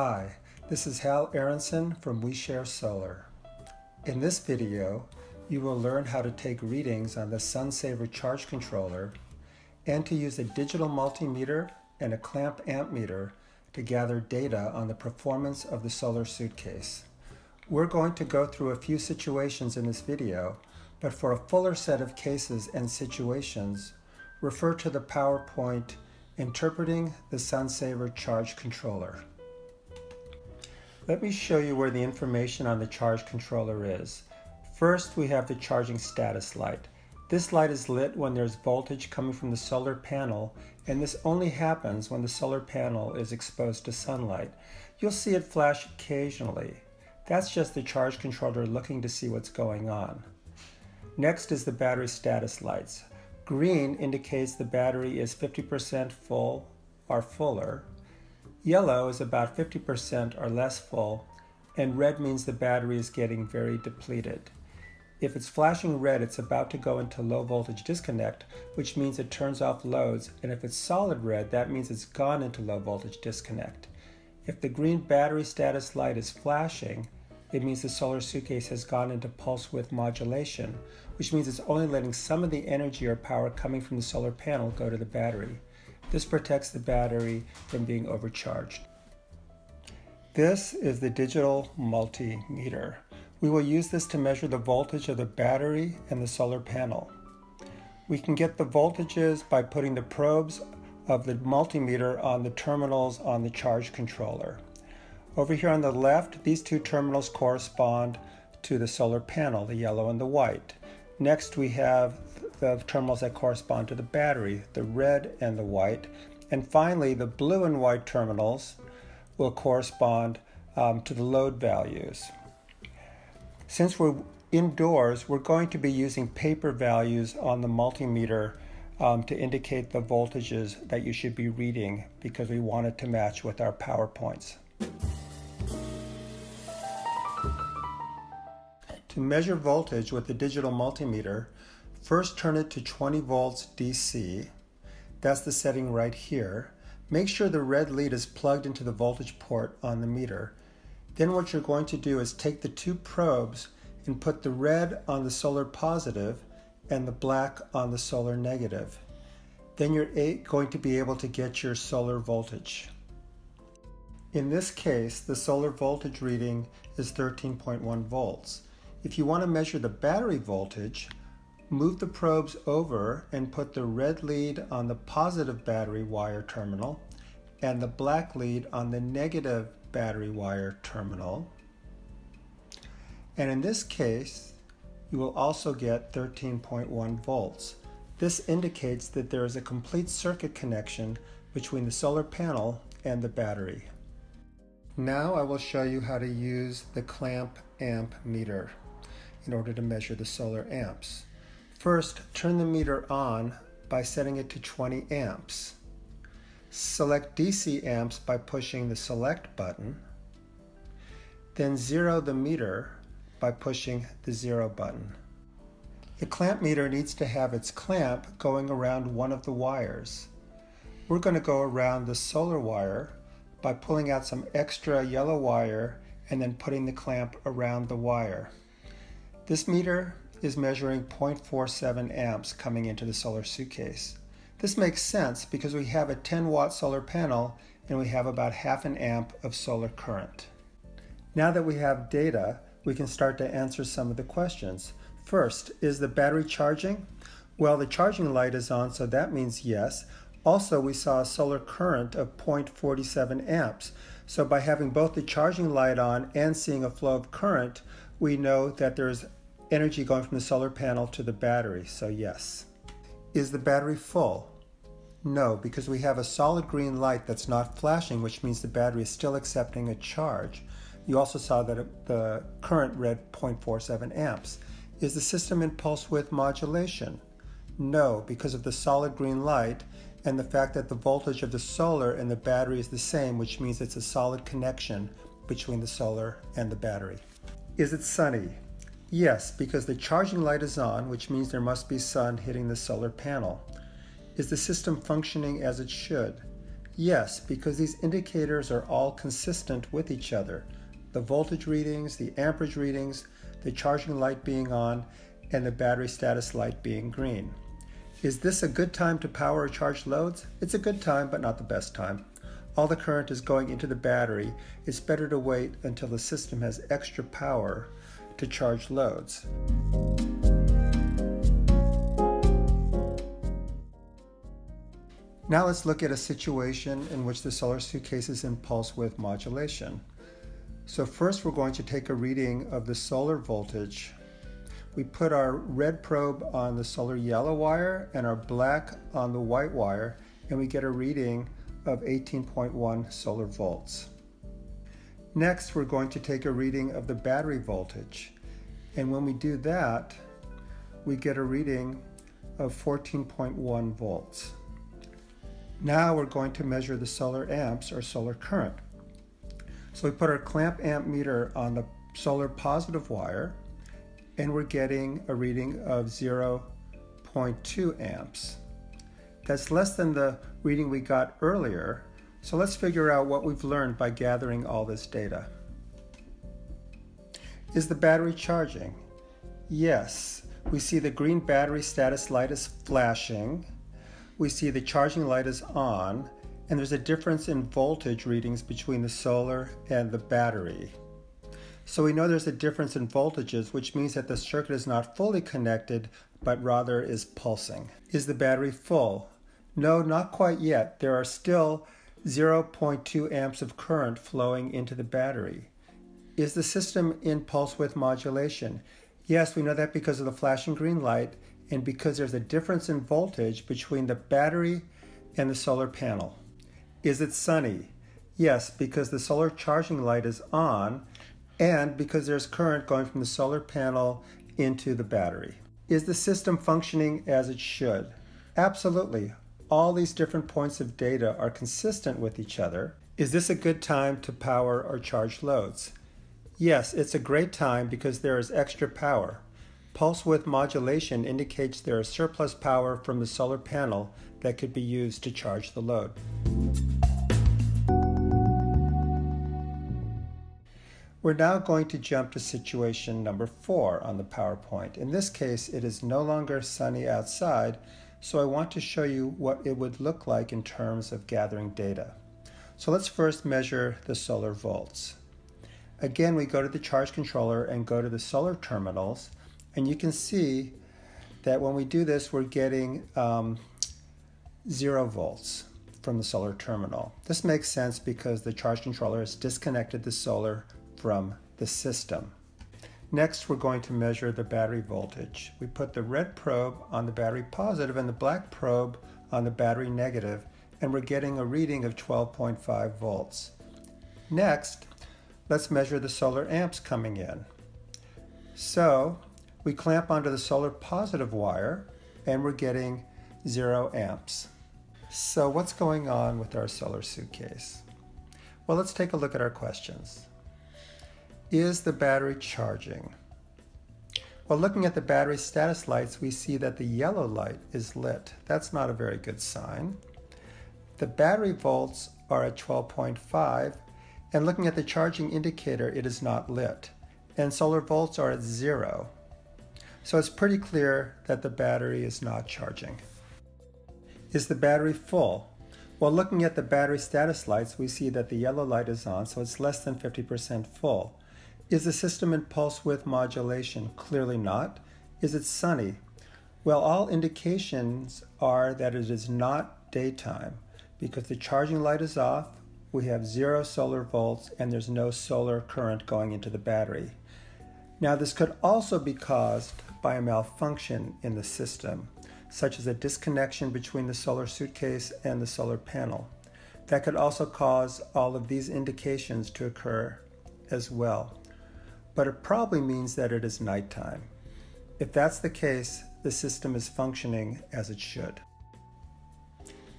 Hi, this is Hal Aronson from We Share Solar. In this video, you will learn how to take readings on the SunSaver charge controller and to use a digital multimeter and a clamp ammeter to gather data on the performance of the solar suitcase. We're going to go through a few situations in this video, but for a fuller set of cases and situations, refer to the PowerPoint Interpreting the SunSaver Charge Controller. Let me show you where the information on the charge controller is. First, we have the charging status light. This light is lit when there's voltage coming from the solar panel, and this only happens when the solar panel is exposed to sunlight. You'll see it flash occasionally. That's just the charge controller looking to see what's going on. Next is the battery status lights. Green indicates the battery is 50% full or fuller. Yellow is about 50% or less full, and red means the battery is getting very depleted. If it's flashing red, it's about to go into low voltage disconnect, which means it turns off loads, and if it's solid red, that means it's gone into low voltage disconnect. If the green battery status light is flashing, it means the solar suitcase has gone into pulse width modulation, which means it's only letting some of the energy or power coming from the solar panel go to the battery. This protects the battery from being overcharged. This is the digital multimeter. We will use this to measure the voltage of the battery and the solar panel. We can get the voltages by putting the probes of the multimeter on the terminals on the charge controller. Over here on the left, these two terminals correspond to the solar panel, the yellow and the white. Next, we have the terminals that correspond to the battery, the red and the white. And finally, the blue and white terminals will correspond um, to the load values. Since we're indoors, we're going to be using paper values on the multimeter um, to indicate the voltages that you should be reading because we want it to match with our PowerPoints. To measure voltage with the digital multimeter, first turn it to 20 volts DC. That's the setting right here. Make sure the red lead is plugged into the voltage port on the meter. Then what you're going to do is take the two probes and put the red on the solar positive and the black on the solar negative. Then you're going to be able to get your solar voltage. In this case, the solar voltage reading is 13.1 volts. If you want to measure the battery voltage, move the probes over and put the red lead on the positive battery wire terminal and the black lead on the negative battery wire terminal. And in this case, you will also get 13.1 volts. This indicates that there is a complete circuit connection between the solar panel and the battery. Now I will show you how to use the clamp amp meter in order to measure the solar amps. First, turn the meter on by setting it to 20 amps. Select DC amps by pushing the select button. Then zero the meter by pushing the zero button. The clamp meter needs to have its clamp going around one of the wires. We're going to go around the solar wire by pulling out some extra yellow wire and then putting the clamp around the wire. This meter is measuring 0.47 amps coming into the solar suitcase. This makes sense because we have a 10 watt solar panel and we have about half an amp of solar current. Now that we have data, we can start to answer some of the questions. First, is the battery charging? Well, the charging light is on, so that means yes. Also, we saw a solar current of 0.47 amps. So by having both the charging light on and seeing a flow of current, we know that there's energy going from the solar panel to the battery, so yes. Is the battery full? No, because we have a solid green light that's not flashing, which means the battery is still accepting a charge. You also saw that the current read 0.47 amps. Is the system in pulse width modulation? No, because of the solid green light and the fact that the voltage of the solar and the battery is the same, which means it's a solid connection between the solar and the battery. Is it sunny? Yes, because the charging light is on, which means there must be sun hitting the solar panel. Is the system functioning as it should? Yes, because these indicators are all consistent with each other. The voltage readings, the amperage readings, the charging light being on, and the battery status light being green. Is this a good time to power or charge loads? It's a good time, but not the best time. All the current is going into the battery. It's better to wait until the system has extra power to charge loads. Now let's look at a situation in which the solar suitcase is in pulse width modulation. So first we're going to take a reading of the solar voltage. We put our red probe on the solar yellow wire and our black on the white wire and we get a reading of 18.1 solar volts. Next we're going to take a reading of the battery voltage and when we do that we get a reading of 14.1 volts. Now we're going to measure the solar amps or solar current. So we put our clamp amp meter on the solar positive wire and we're getting a reading of 0.2 amps. That's less than the reading we got earlier, so let's figure out what we've learned by gathering all this data. Is the battery charging? Yes. We see the green battery status light is flashing we see the charging light is on, and there's a difference in voltage readings between the solar and the battery. So we know there's a difference in voltages, which means that the circuit is not fully connected, but rather is pulsing. Is the battery full? No, not quite yet. There are still 0.2 amps of current flowing into the battery. Is the system in pulse width modulation? Yes, we know that because of the flashing green light and because there's a difference in voltage between the battery and the solar panel. Is it sunny? Yes, because the solar charging light is on and because there's current going from the solar panel into the battery. Is the system functioning as it should? Absolutely. All these different points of data are consistent with each other. Is this a good time to power or charge loads? Yes, it's a great time because there is extra power. Pulse width modulation indicates there is surplus power from the solar panel that could be used to charge the load. We're now going to jump to situation number four on the PowerPoint. In this case, it is no longer sunny outside, so I want to show you what it would look like in terms of gathering data. So let's first measure the solar volts. Again, we go to the charge controller and go to the solar terminals and you can see that when we do this, we're getting um, zero volts from the solar terminal. This makes sense because the charge controller has disconnected the solar from the system. Next, we're going to measure the battery voltage. We put the red probe on the battery positive and the black probe on the battery negative, and we're getting a reading of 12.5 volts. Next, let's measure the solar amps coming in. So we clamp onto the solar positive wire and we're getting zero amps. So what's going on with our solar suitcase? Well, let's take a look at our questions. Is the battery charging? Well, looking at the battery status lights, we see that the yellow light is lit. That's not a very good sign. The battery volts are at 12.5, and looking at the charging indicator, it is not lit. And solar volts are at zero. So it's pretty clear that the battery is not charging. Is the battery full? Well, looking at the battery status lights, we see that the yellow light is on, so it's less than 50% full. Is the system in pulse width modulation? Clearly not. Is it sunny? Well, all indications are that it is not daytime because the charging light is off, we have zero solar volts, and there's no solar current going into the battery. Now, this could also be caused by a malfunction in the system, such as a disconnection between the solar suitcase and the solar panel. That could also cause all of these indications to occur as well. But it probably means that it is nighttime. If that's the case, the system is functioning as it should.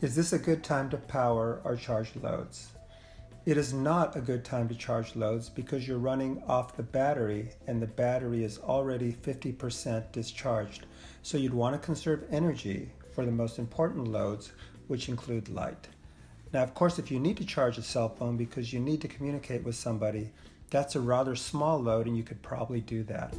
Is this a good time to power or charge loads? It is not a good time to charge loads because you're running off the battery and the battery is already 50% discharged. So you'd want to conserve energy for the most important loads, which include light. Now, of course, if you need to charge a cell phone because you need to communicate with somebody, that's a rather small load and you could probably do that.